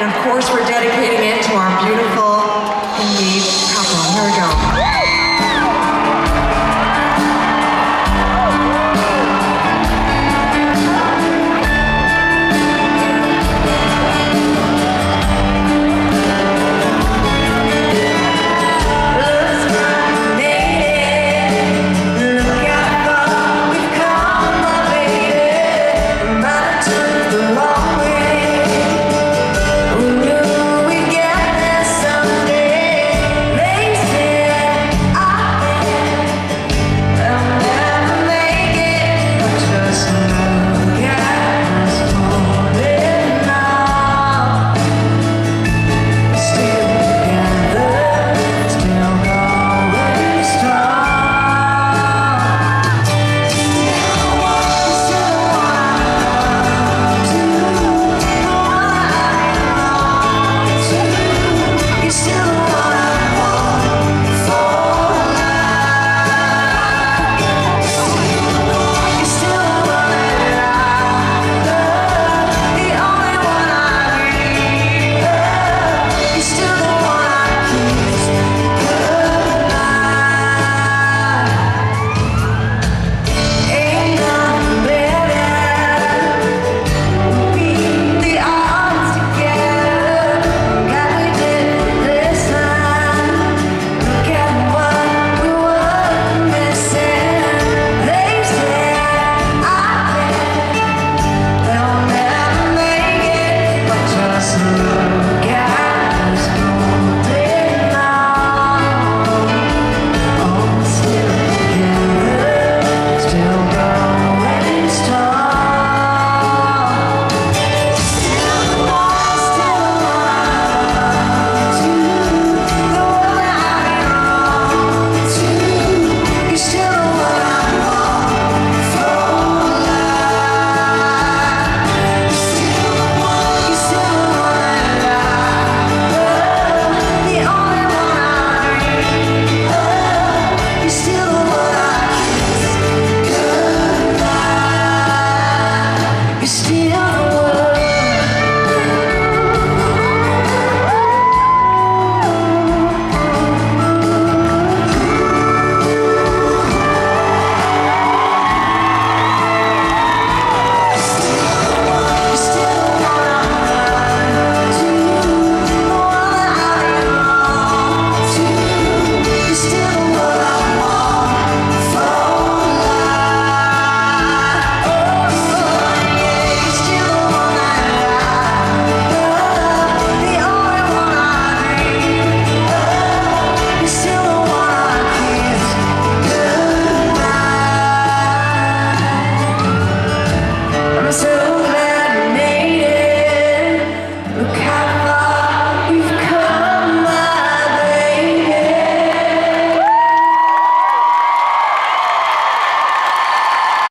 And of course, we're dedicating it to our beautiful engaged couple. Here we go.